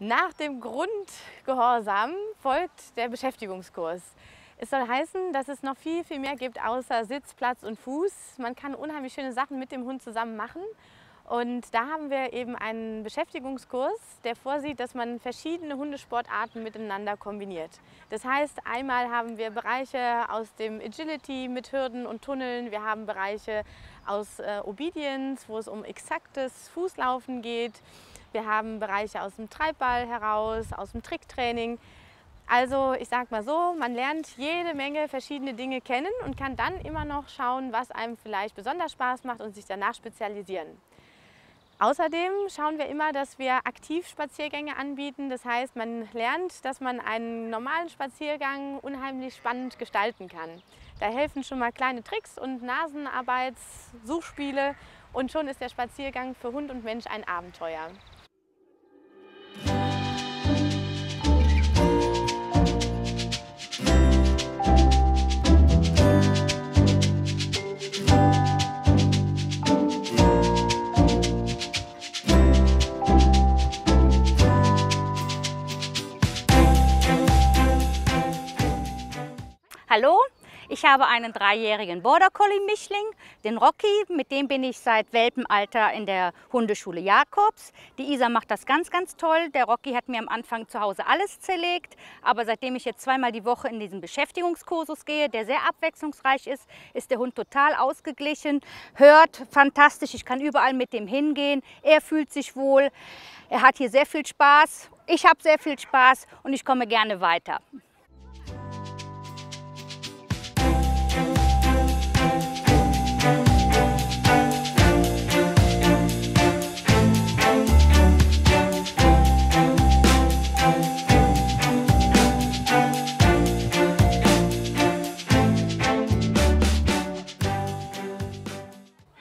Nach dem Grundgehorsam folgt der Beschäftigungskurs. Es soll heißen, dass es noch viel, viel mehr gibt außer Sitz, Platz und Fuß. Man kann unheimlich schöne Sachen mit dem Hund zusammen machen. Und da haben wir eben einen Beschäftigungskurs, der vorsieht, dass man verschiedene Hundesportarten miteinander kombiniert. Das heißt, einmal haben wir Bereiche aus dem Agility mit Hürden und Tunneln. Wir haben Bereiche aus äh, Obedience, wo es um exaktes Fußlaufen geht. Wir haben Bereiche aus dem Treibball heraus, aus dem Tricktraining. Also ich sage mal so, man lernt jede Menge verschiedene Dinge kennen und kann dann immer noch schauen, was einem vielleicht besonders Spaß macht und sich danach spezialisieren. Außerdem schauen wir immer, dass wir Aktivspaziergänge anbieten. Das heißt, man lernt, dass man einen normalen Spaziergang unheimlich spannend gestalten kann. Da helfen schon mal kleine Tricks und Nasenarbeitssuchspiele und schon ist der Spaziergang für Hund und Mensch ein Abenteuer. Hallo, ich habe einen dreijährigen Border Collie Mischling, den Rocky, mit dem bin ich seit Welpenalter in der Hundeschule Jakobs. Die Isa macht das ganz, ganz toll. Der Rocky hat mir am Anfang zu Hause alles zerlegt, aber seitdem ich jetzt zweimal die Woche in diesen Beschäftigungskursus gehe, der sehr abwechslungsreich ist, ist der Hund total ausgeglichen, hört fantastisch, ich kann überall mit dem hingehen, er fühlt sich wohl, er hat hier sehr viel Spaß, ich habe sehr viel Spaß und ich komme gerne weiter.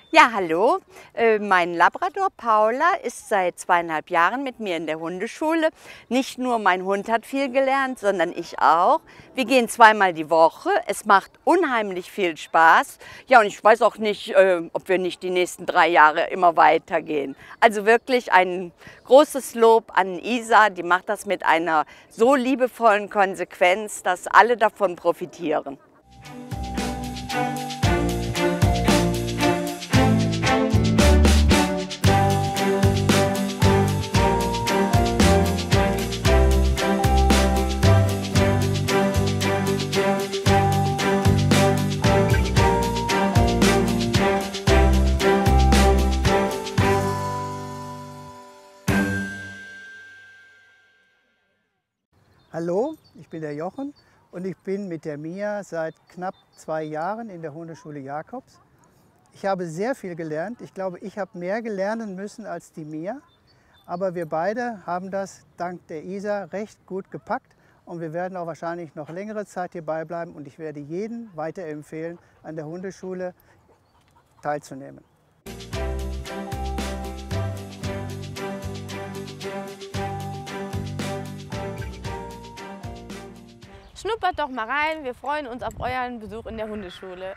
Ja, hallo. Äh, mein Labrador Paula ist seit zweieinhalb Jahren mit mir in der Hundeschule. Nicht nur mein Hund hat viel gelernt, sondern ich auch. Wir gehen zweimal die Woche. Es macht unheimlich viel Spaß. Ja, und ich weiß auch nicht, äh, ob wir nicht die nächsten drei Jahre immer weitergehen. Also wirklich ein großes Lob an Isa. Die macht das mit einer so liebevollen Konsequenz, dass alle davon profitieren. Hallo, ich bin der Jochen und ich bin mit der Mia seit knapp zwei Jahren in der Hundeschule Jakobs. Ich habe sehr viel gelernt. Ich glaube, ich habe mehr lernen müssen als die Mia. Aber wir beide haben das dank der Isa recht gut gepackt und wir werden auch wahrscheinlich noch längere Zeit hierbei bleiben und ich werde jeden weiterempfehlen, an der Hundeschule teilzunehmen. Schnuppert doch mal rein, wir freuen uns auf euren Besuch in der Hundeschule.